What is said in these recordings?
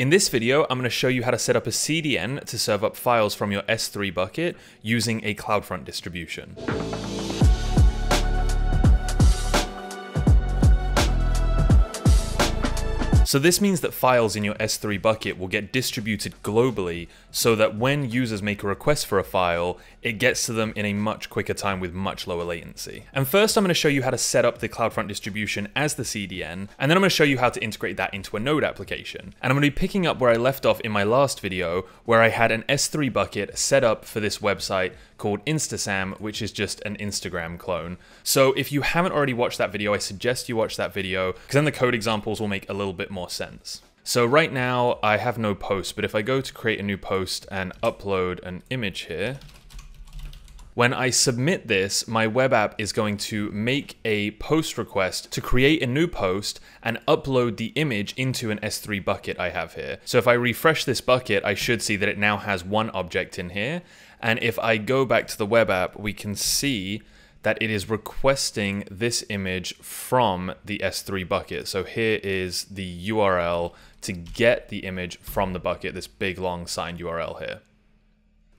In this video, I'm going to show you how to set up a CDN to serve up files from your S3 bucket using a CloudFront distribution. So this means that files in your S3 bucket will get distributed globally so that when users make a request for a file, it gets to them in a much quicker time with much lower latency. And first I'm going to show you how to set up the CloudFront distribution as the CDN, and then I'm going to show you how to integrate that into a Node application. And I'm going to be picking up where I left off in my last video, where I had an S3 bucket set up for this website called Instasam, which is just an Instagram clone. So if you haven't already watched that video, I suggest you watch that video, because then the code examples will make a little bit more sense. So right now I have no post, but if I go to create a new post and upload an image here, when I submit this, my web app is going to make a post request to create a new post and upload the image into an S3 bucket I have here. So if I refresh this bucket, I should see that it now has one object in here. And if I go back to the web app, we can see that it is requesting this image from the S3 bucket. So here is the URL to get the image from the bucket, this big long signed URL here.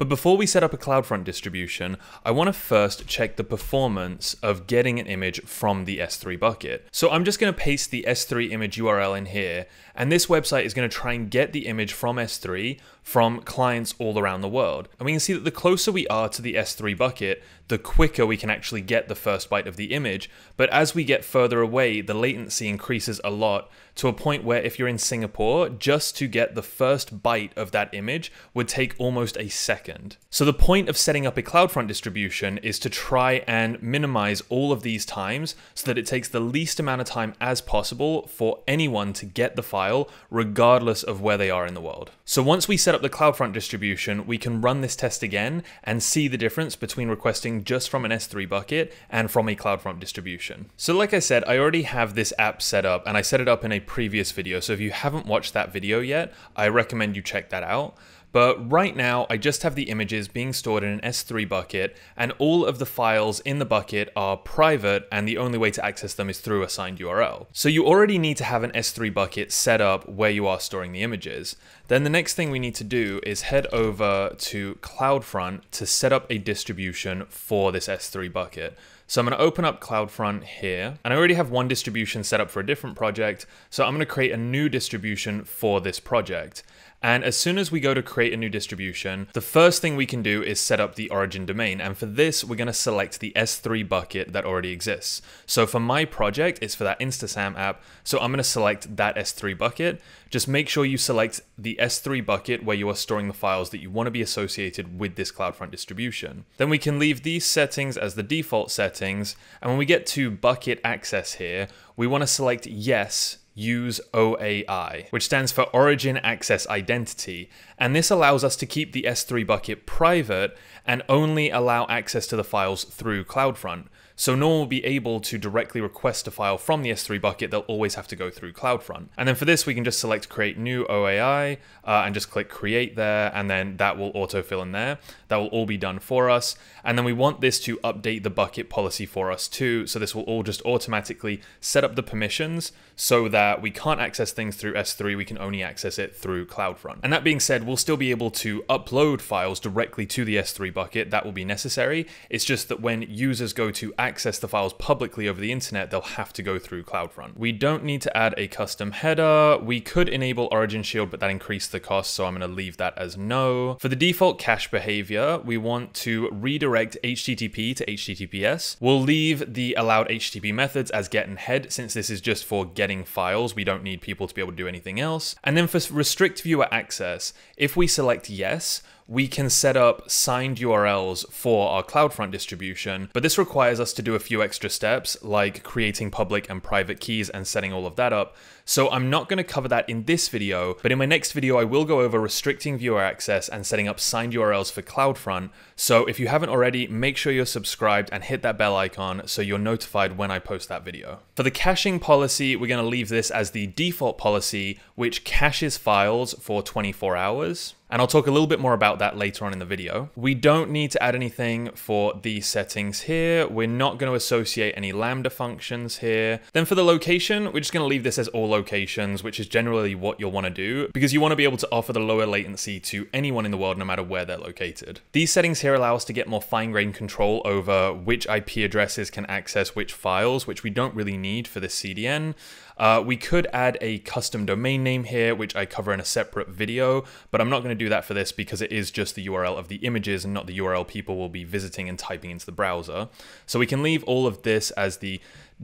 But before we set up a CloudFront distribution, I want to first check the performance of getting an image from the S3 bucket. So I'm just going to paste the S3 image URL in here, and this website is going to try and get the image from S3 from clients all around the world. And we can see that the closer we are to the S3 bucket, the quicker we can actually get the first byte of the image. But as we get further away, the latency increases a lot to a point where if you're in Singapore, just to get the first byte of that image would take almost a second. So the point of setting up a CloudFront distribution is to try and minimize all of these times so that it takes the least amount of time as possible for anyone to get the file, regardless of where they are in the world. So once we set up the CloudFront distribution, we can run this test again and see the difference between requesting just from an S3 bucket and from a CloudFront distribution. So like I said, I already have this app set up and I set it up in a previous video. So if you haven't watched that video yet, I recommend you check that out. But right now, I just have the images being stored in an S3 bucket, and all of the files in the bucket are private, and the only way to access them is through a signed URL. So you already need to have an S3 bucket set up where you are storing the images. Then the next thing we need to do is head over to CloudFront to set up a distribution for this S3 bucket. So I'm to open up CloudFront here, and I already have one distribution set up for a different project, so I'm going to create a new distribution for this project. And as soon as we go to create a new distribution, the first thing we can do is set up the origin domain. And for this, we're going to select the S3 bucket that already exists. So for my project, it's for that Instasam app. So I'm going to select that S3 bucket. Just make sure you select the S3 bucket where you are storing the files that you want to be associated with this CloudFront distribution. Then we can leave these settings as the default settings. And when we get to bucket access here, we want to select yes use OAI, which stands for Origin Access Identity, and this allows us to keep the S3 bucket private and only allow access to the files through CloudFront. So no one will be able to directly request a file from the S3 bucket, they'll always have to go through CloudFront. And then for this, we can just select create new OAI uh, and just click create there, and then that will autofill in there. That will all be done for us. And then we want this to update the bucket policy for us too. So this will all just automatically set up the permissions so that we can't access things through S3, we can only access it through CloudFront. And that being said, we'll still be able to upload files directly to the S3 bucket. That will be necessary. It's just that when users go to access the files publicly over the internet, they'll have to go through CloudFront. We don't need to add a custom header. We could enable Origin Shield, but that increased the cost, so I'm going to leave that as no. For the default cache behavior, we want to redirect HTTP to HTTPS. We'll leave the allowed HTTP methods as get and head, since this is just for getting files. We don't need people to be able to do anything else. And then for restrict viewer access, if we select yes, we can set up signed URLs for our CloudFront distribution, but this requires us to do a few extra steps like creating public and private keys and setting all of that up. So I'm not going to cover that in this video, but in my next video I will go over restricting viewer access and setting up signed URLs for CloudFront. So if you haven't already, make sure you're subscribed and hit that bell icon so you're notified when I post that video. For the caching policy, we're going to leave this as the default policy, which caches files for 24 hours and I'll talk a little bit more about that later on in the video. We don't need to add anything for these settings here. We're not going to associate any Lambda functions here. Then for the location, we're just going to leave this as all locations, which is generally what you'll want to do because you want to be able to offer the lower latency to anyone in the world no matter where they're located. These settings here allow us to get more fine-grained control over which IP addresses can access which files, which we don't really need for this CDN. Uh, we could add a custom domain name here, which I cover in a separate video, but I'm not going to do that for this because it is just the URL of the images and not the URL people will be visiting and typing into the browser. So we can leave all of this as the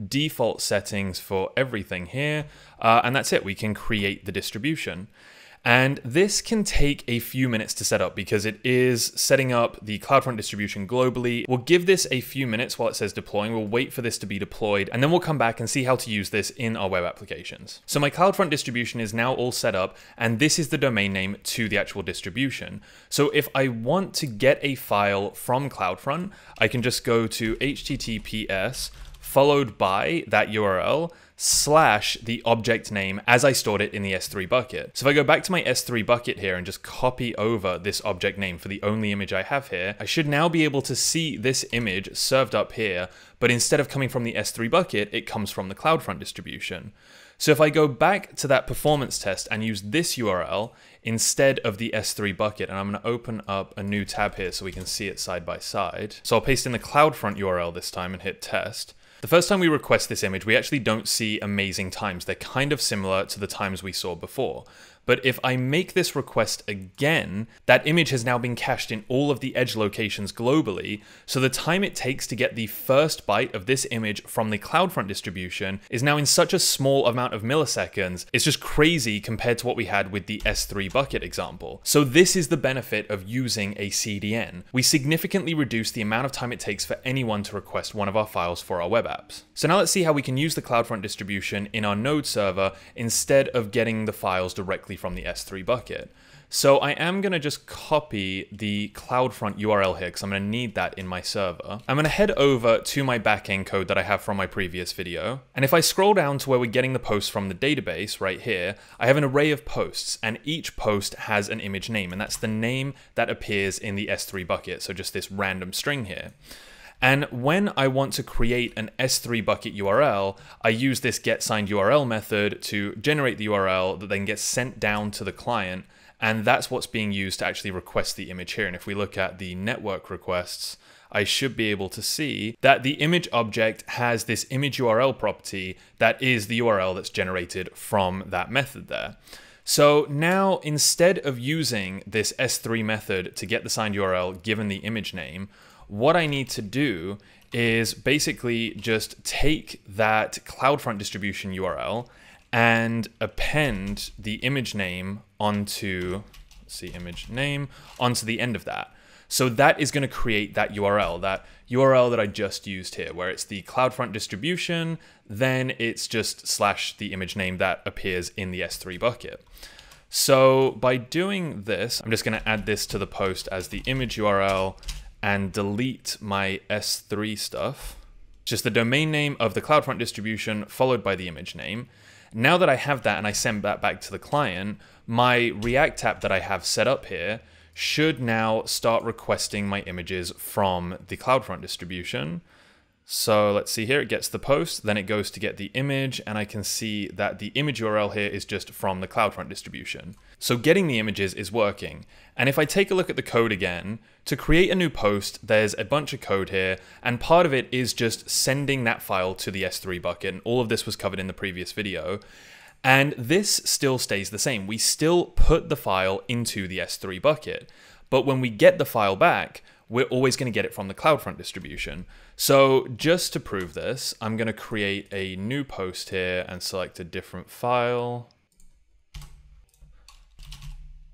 default settings for everything here, uh, and that's it. We can create the distribution. And this can take a few minutes to set up because it is setting up the CloudFront distribution globally. We'll give this a few minutes while it says deploying. We'll wait for this to be deployed and then we'll come back and see how to use this in our web applications. So my CloudFront distribution is now all set up and this is the domain name to the actual distribution. So if I want to get a file from CloudFront, I can just go to HTTPS followed by that URL slash the object name as I stored it in the S3 bucket. So if I go back to my S3 bucket here and just copy over this object name for the only image I have here, I should now be able to see this image served up here, but instead of coming from the S3 bucket, it comes from the CloudFront distribution. So if I go back to that performance test and use this URL instead of the S3 bucket, and I'm going to open up a new tab here so we can see it side by side. So I'll paste in the CloudFront URL this time and hit test. The first time we request this image, we actually don't see amazing times. They're kind of similar to the times we saw before. But if I make this request again, that image has now been cached in all of the edge locations globally, so the time it takes to get the first byte of this image from the CloudFront distribution is now in such a small amount of milliseconds, it's just crazy compared to what we had with the S3 bucket example. So this is the benefit of using a CDN. We significantly reduce the amount of time it takes for anyone to request one of our files for our web apps. So now let's see how we can use the CloudFront distribution in our node server instead of getting the files directly from the S3 bucket. So I am going to just copy the CloudFront URL here because I'm going to need that in my server. I'm going to head over to my backend code that I have from my previous video. And if I scroll down to where we're getting the posts from the database right here, I have an array of posts and each post has an image name and that's the name that appears in the S3 bucket. So just this random string here. And when I want to create an S3 bucket URL, I use this get signed URL method to generate the URL that then gets sent down to the client. And that's what's being used to actually request the image here. And if we look at the network requests, I should be able to see that the image object has this image URL property that is the URL that's generated from that method there. So now instead of using this S3 method to get the signed URL given the image name, what I need to do is basically just take that CloudFront distribution URL and append the image name onto, see, image name, onto the end of that. So that is going to create that URL, that URL that I just used here, where it's the CloudFront distribution, then it's just slash the image name that appears in the S3 bucket. So by doing this, I'm just going to add this to the post as the image URL and delete my S3 stuff. Just the domain name of the CloudFront distribution followed by the image name. Now that I have that and I send that back to the client, my React app that I have set up here should now start requesting my images from the CloudFront distribution. So let's see here, it gets the post, then it goes to get the image, and I can see that the image URL here is just from the CloudFront distribution. So getting the images is working. And if I take a look at the code again, to create a new post, there's a bunch of code here, and part of it is just sending that file to the S3 bucket. And all of this was covered in the previous video. And this still stays the same. We still put the file into the S3 bucket. But when we get the file back, we're always going to get it from the CloudFront distribution. So just to prove this, I'm going to create a new post here and select a different file.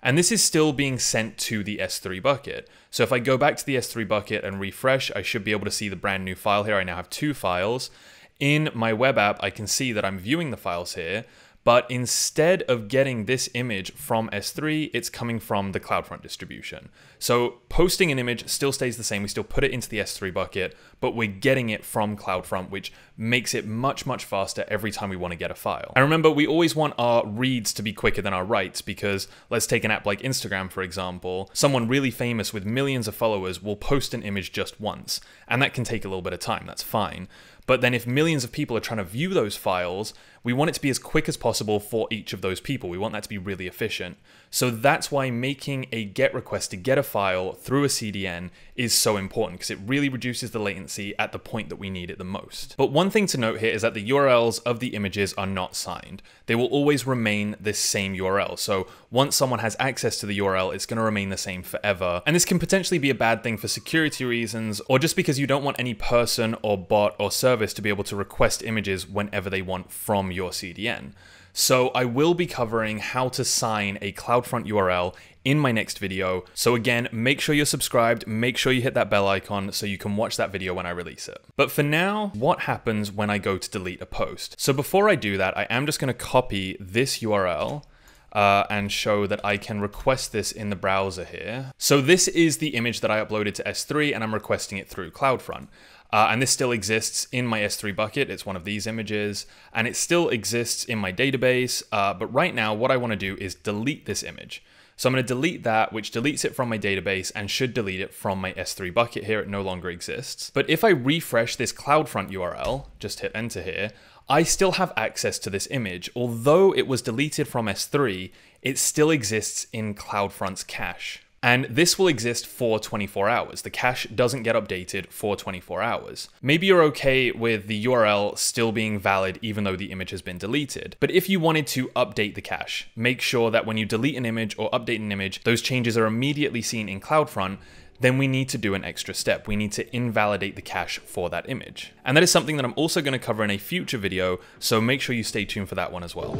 And this is still being sent to the S3 bucket. So if I go back to the S3 bucket and refresh, I should be able to see the brand new file here. I now have two files. In my web app, I can see that I'm viewing the files here, but instead of getting this image from S3, it's coming from the CloudFront distribution. So posting an image still stays the same. We still put it into the S3 bucket, but we're getting it from CloudFront, which makes it much, much faster every time we want to get a file. And remember, we always want our reads to be quicker than our writes because let's take an app like Instagram, for example. Someone really famous with millions of followers will post an image just once, and that can take a little bit of time. That's fine. But then if millions of people are trying to view those files, we want it to be as quick as possible for each of those people. We want that to be really efficient. So that's why making a GET request to get a file through a CDN is so important because it really reduces the latency at the point that we need it the most. But one thing to note here is that the URLs of the images are not signed. They will always remain this same URL. So once someone has access to the URL, it's going to remain the same forever. And this can potentially be a bad thing for security reasons or just because you don't want any person or bot or service to be able to request images whenever they want from your CDN. So I will be covering how to sign a CloudFront URL in my next video. So again, make sure you're subscribed, make sure you hit that bell icon so you can watch that video when I release it. But for now, what happens when I go to delete a post? So before I do that, I am just gonna copy this URL uh, and show that I can request this in the browser here. So this is the image that I uploaded to S3 and I'm requesting it through CloudFront. Uh, and this still exists in my S3 bucket. It's one of these images, and it still exists in my database. Uh, but right now, what I want to do is delete this image. So I'm going to delete that, which deletes it from my database and should delete it from my S3 bucket here. It no longer exists. But if I refresh this CloudFront URL, just hit enter here, I still have access to this image. Although it was deleted from S3, it still exists in CloudFront's cache. And this will exist for 24 hours. The cache doesn't get updated for 24 hours. Maybe you're okay with the URL still being valid even though the image has been deleted. But if you wanted to update the cache, make sure that when you delete an image or update an image, those changes are immediately seen in CloudFront then we need to do an extra step. We need to invalidate the cache for that image. And that is something that I'm also going to cover in a future video, so make sure you stay tuned for that one as well.